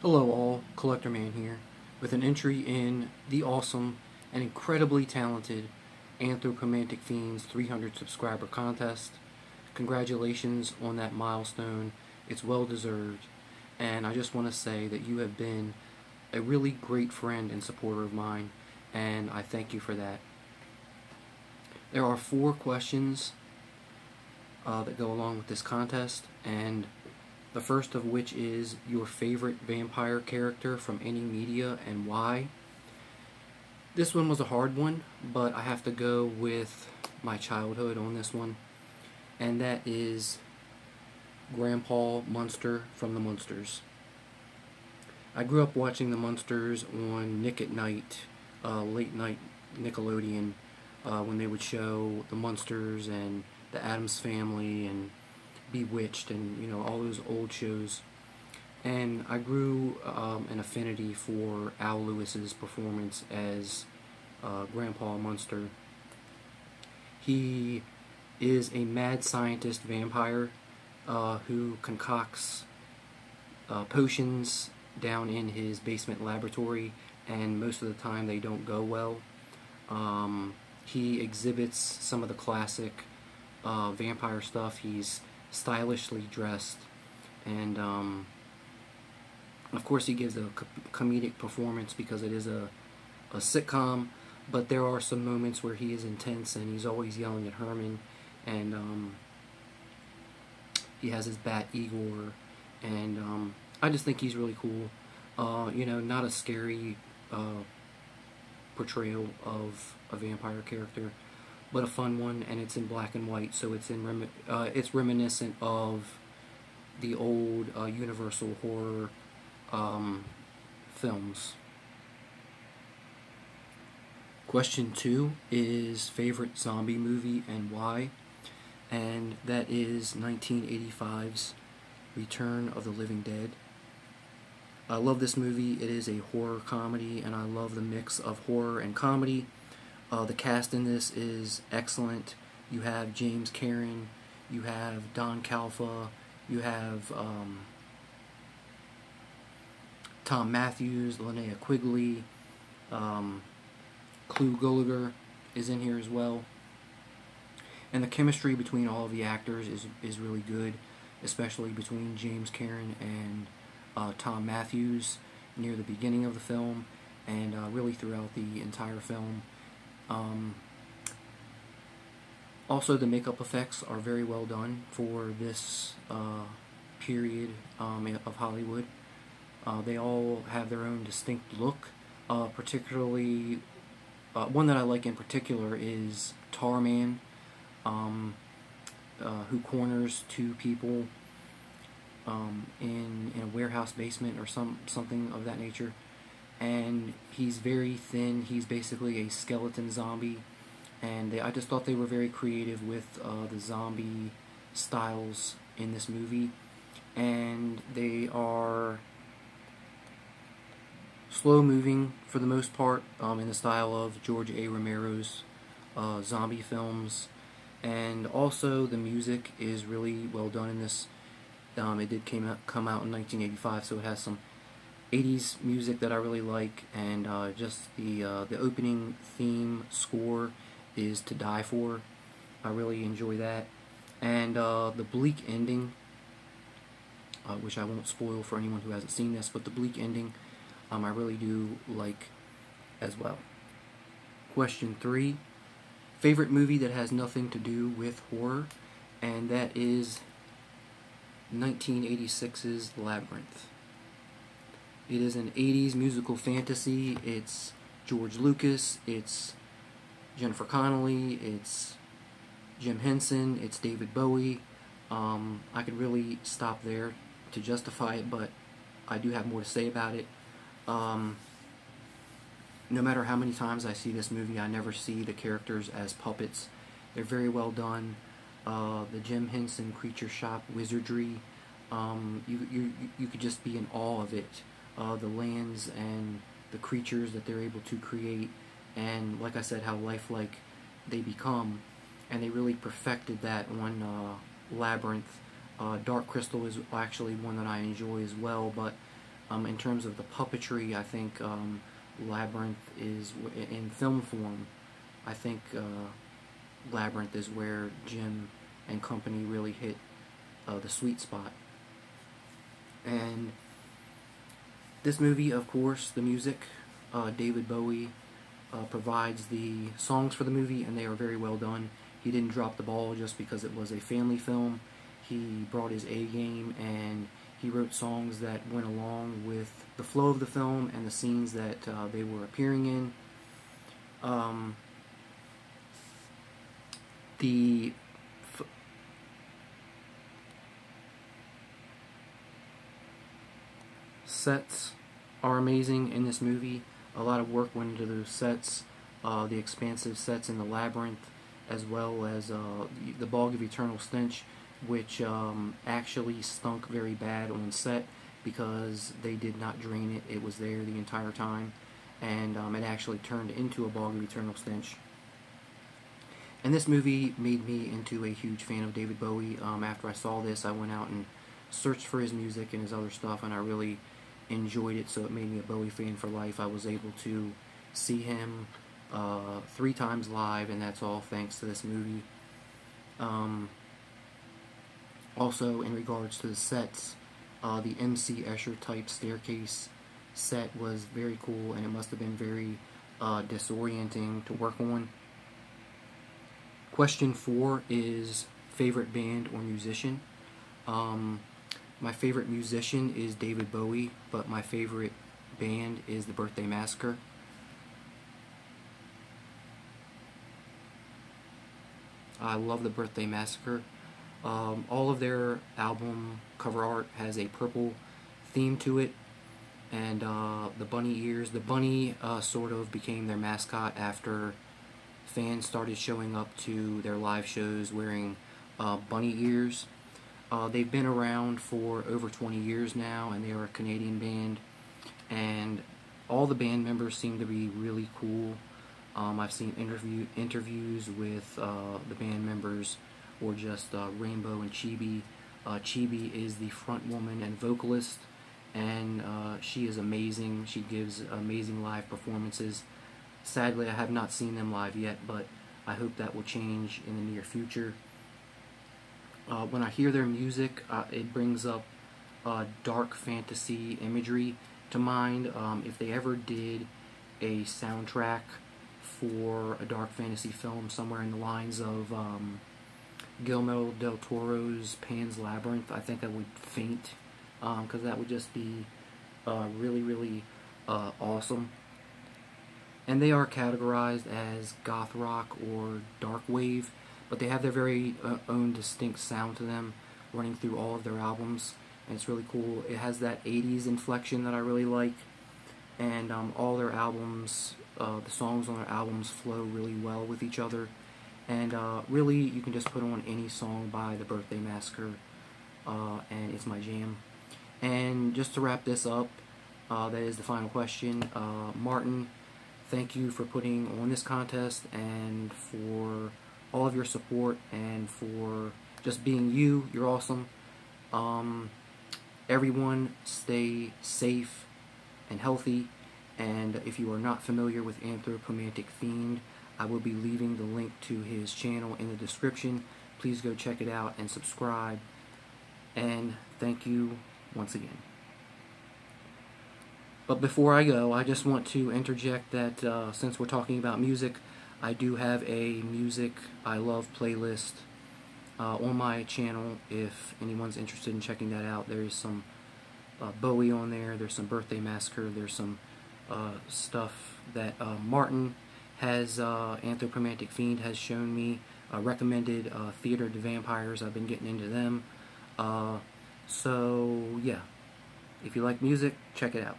Hello all, Collector Man here, with an entry in the awesome and incredibly talented Anthropomantic Fiends 300 subscriber contest. Congratulations on that milestone, it's well deserved, and I just want to say that you have been a really great friend and supporter of mine, and I thank you for that. There are four questions uh, that go along with this contest, and the first of which is your favorite vampire character from any media and why. This one was a hard one, but I have to go with my childhood on this one, and that is Grandpa Munster from the Munsters. I grew up watching the Munsters on Nick at Nite, uh, late night Nickelodeon, uh, when they would show the Munsters and the Addams Family and Bewitched and you know all those old shows. And I grew um, an affinity for Al Lewis's performance as uh, Grandpa Munster. He is a mad scientist vampire uh, who concocts uh, potions down in his basement laboratory, and most of the time they don't go well. Um, he exhibits some of the classic uh, vampire stuff. He's stylishly dressed, and um, of course he gives a comedic performance because it is a, a sitcom. But there are some moments where he is intense, and he's always yelling at Herman, and um, he has his bat Igor, and um, I just think he's really cool. Uh, you know, not a scary uh, portrayal of a vampire character but a fun one, and it's in black and white, so it's in rem uh, it's reminiscent of the old uh, Universal horror um, films. Question two is favorite zombie movie and why, and that is 1985's Return of the Living Dead. I love this movie. It is a horror comedy, and I love the mix of horror and comedy. Uh, the cast in this is excellent. You have James Karen, you have Don Calfa, you have um, Thom Mathews, Linnea Quigley, um, Clu Gulager is in here as well. And the chemistry between all of the actors is is really good, especially between James Karen and uh, Thom Mathews near the beginning of the film, and uh, really throughout the entire film. Um, also, the makeup effects are very well done for this uh, period um, of Hollywood. Uh, they all have their own distinct look. Uh, particularly, uh, one that I like in particular is Tarman, um, uh, who corners two people um, in in a warehouse basement or some something of that nature and he's very thin. He's basically a skeleton zombie, and they, I just thought they were very creative with uh, the zombie styles in this movie, and they are slow moving for the most part um, in the style of George A. Romero's uh, zombie films, and also the music is really well done in this. Um, it did came out, come out in 1985, so it has some 80s music that I really like, and uh, just the uh, the opening theme score is to die for. I really enjoy that, and uh, the bleak ending, uh, which I won't spoil for anyone who hasn't seen this, but the bleak ending, um, I really do like as well. Question three: favorite movie that has nothing to do with horror, and that is 1986's Labyrinth. It is an 80s musical fantasy. It's George Lucas, it's Jennifer Connelly, it's Jim Henson, it's David Bowie. Um, I could really stop there to justify it, but I do have more to say about it. Um, no matter how many times I see this movie, I never see the characters as puppets. They're very well done. Uh, the Jim Henson Creature Shop wizardry, um, you, you, you could just be in awe of it uh, the lands and the creatures that they're able to create, and like I said, how lifelike they become. And they really perfected that on uh, Labyrinth. Uh, Dark Crystal is actually one that I enjoy as well, but Um, in terms of the puppetry, I think um, Labyrinth is in film form. I think uh, Labyrinth is where Jim and company really hit uh, the sweet spot. And this movie, of course, the music, uh, David Bowie uh, provides the songs for the movie, and they are very well done. He didn't drop the ball just because it was a family film. He brought his A game and he wrote songs that went along with the flow of the film and the scenes that uh, they were appearing in. Um, the sets are amazing in this movie. A lot of work went into those sets, uh, the expansive sets in the labyrinth, as well as uh, the Bog of Eternal Stench which um, actually stunk very bad on set because they did not drain it. It was there the entire time, and um, it actually turned into a bog of eternal stench. And this movie made me into a huge fan of David Bowie. Um, after I saw this, I went out and searched for his music and his other stuff, and I really enjoyed it. So it made me a Bowie fan for life. I was able to see him uh, three times live, and that's all thanks to this movie. Um, also, in regards to the sets, uh, the MC Escher type staircase set was very cool and it must have been very uh, disorienting to work on. Question four is favorite band or musician. Um, my favorite musician is David Bowie, but my favorite band is the Birthday Massacre. I love the Birthday Massacre. Um, all of their album cover art has a purple theme to it, and uh, the bunny ears. The bunny uh, sort of became their mascot after fans started showing up to their live shows wearing uh, bunny ears. Uh, they've been around for over 20 years now, and they are a Canadian band, and all the band members seem to be really cool. Um, I've seen interview interviews with uh, the band members or just uh, Rainbow and Chibi. Uh, Chibi is the front woman and vocalist, and uh, she is amazing. She gives amazing live performances. Sadly, I have not seen them live yet, but I hope that will change in the near future. Uh, when I hear their music, uh, it brings up uh, dark fantasy imagery to mind. Um, if they ever did a soundtrack for a dark fantasy film somewhere in the lines of um, Guillermo del Toro's Pan's Labyrinth, I think I would faint because um, that would just be uh, really, really uh, awesome. And they are categorized as goth rock or dark wave, but they have their very uh, own distinct sound to them running through all of their albums, and it's really cool. It has that 80s inflection that I really like, and um, all their albums, uh, the songs on their albums flow really well with each other. And uh, really, you can just put on any song by the Birthday Massacre, uh, and it's my jam. And just to wrap this up, uh, that is the final question. Uh, Martin, thank you for putting on this contest and for all of your support and for just being you. You're awesome. Um, everyone, stay safe and healthy. And if you are not familiar with Anthropomantic Fiend, I will be leaving the link to his channel in the description. Please go check it out and subscribe. And thank you once again. But before I go, I just want to interject that uh, since we're talking about music, I do have a music I love playlist uh, on my channel. If anyone's interested in checking that out, there's some uh, Bowie on there, there's some Birthday Massacre, there's some uh, stuff that uh, Martin has uh, Anthropomantic Fiend has shown me uh, recommended Theatres des Vampires. I've been getting into them. So yeah, if you like music, check it out.